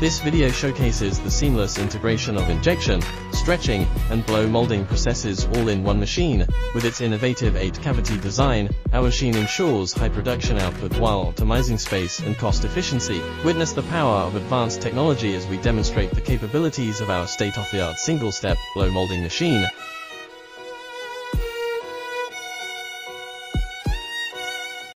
This video showcases the seamless integration of injection, stretching, and blow molding processes all in one machine. With its innovative 8-cavity design, our machine ensures high production output while optimizing space and cost efficiency. Witness the power of advanced technology as we demonstrate the capabilities of our state-of-the-art single-step blow molding machine.